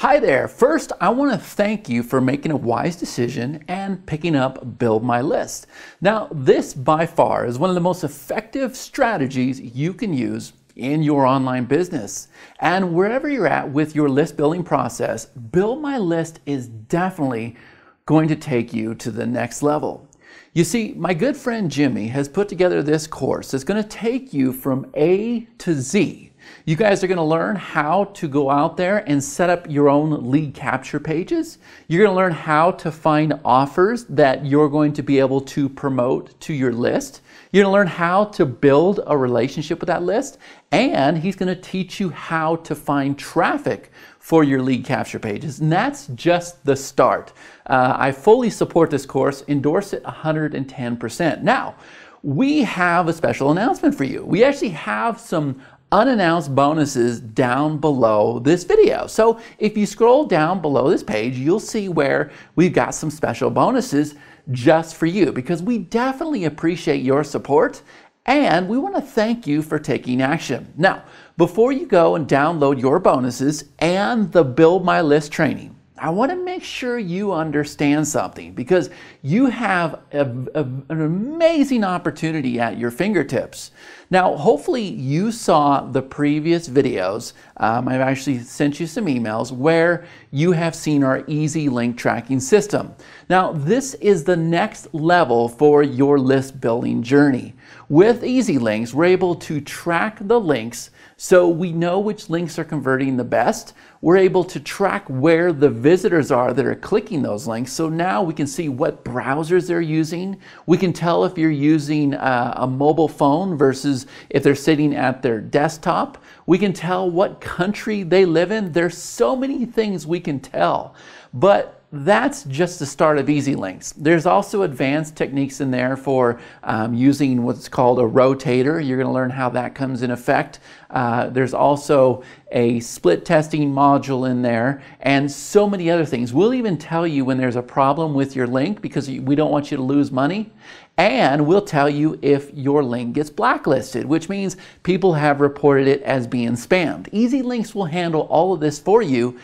Hi there. First, I want to thank you for making a wise decision and picking up Build My List. Now, this by far is one of the most effective strategies you can use in your online business. And wherever you're at with your list building process, Build My List is definitely going to take you to the next level. You see, my good friend Jimmy has put together this course It's going to take you from A to Z you guys are going to learn how to go out there and set up your own lead capture pages. You're going to learn how to find offers that you're going to be able to promote to your list. You're going to learn how to build a relationship with that list. And he's going to teach you how to find traffic for your lead capture pages. And that's just the start. Uh, I fully support this course, endorse it 110%. Now, we have a special announcement for you. We actually have some unannounced bonuses down below this video. So if you scroll down below this page, you'll see where we've got some special bonuses just for you because we definitely appreciate your support and we want to thank you for taking action. Now, before you go and download your bonuses and the Build My List training, I want to make sure you understand something because you have a, a, an amazing opportunity at your fingertips. Now, hopefully you saw the previous videos. Um, I've actually sent you some emails where you have seen our easy link tracking system. Now, this is the next level for your list building journey. With Easy Links, we're able to track the links so we know which links are converting the best. We're able to track where the visitors are that are clicking those links. So now we can see what browsers they're using. We can tell if you're using a, a mobile phone versus if they're sitting at their desktop. We can tell what country they live in. There's so many things we can tell. But that's just the start of Easy Links. There's also advanced techniques in there for um, using what's called a rotator. You're going to learn how that comes in effect. Uh, there's also a split testing module in there and so many other things. We'll even tell you when there's a problem with your link because we don't want you to lose money. And we'll tell you if your link gets blacklisted, which means people have reported it as being spammed. Easy Links will handle all of this for you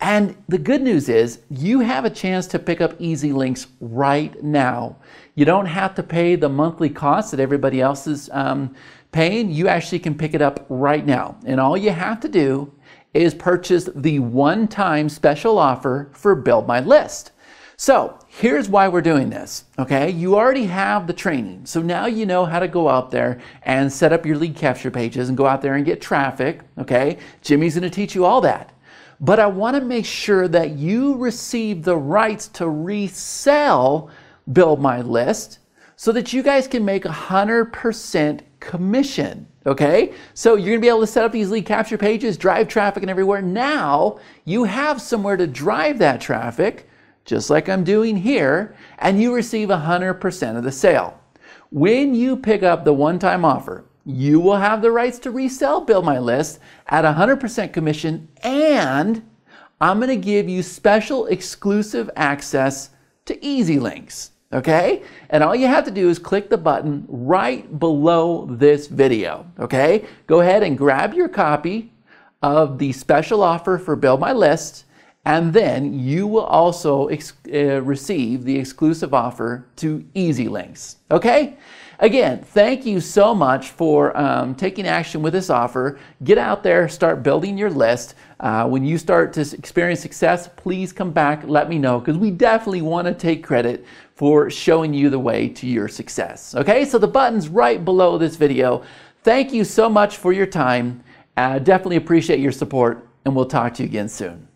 and the good news is you have a chance to pick up Easy Links right now. You don't have to pay the monthly cost that everybody else is um, paying. You actually can pick it up right now. And all you have to do is purchase the one-time special offer for Build My List. So here's why we're doing this, okay? You already have the training. So now you know how to go out there and set up your lead capture pages and go out there and get traffic, okay? Jimmy's gonna teach you all that but I want to make sure that you receive the rights to resell Build My List so that you guys can make 100% commission. Okay, so you're gonna be able to set up these lead capture pages, drive traffic and everywhere. Now you have somewhere to drive that traffic, just like I'm doing here, and you receive 100% of the sale. When you pick up the one time offer, you will have the rights to resell Build My List at 100% commission and I'm going to give you special exclusive access to Easy Links. Okay? And all you have to do is click the button right below this video. Okay? Go ahead and grab your copy of the special offer for Build My List and then you will also uh, receive the exclusive offer to Easy Links. Okay? Again, thank you so much for um, taking action with this offer. Get out there, start building your list. Uh, when you start to experience success, please come back, let me know, because we definitely want to take credit for showing you the way to your success. Okay, so the button's right below this video. Thank you so much for your time. Uh, definitely appreciate your support, and we'll talk to you again soon.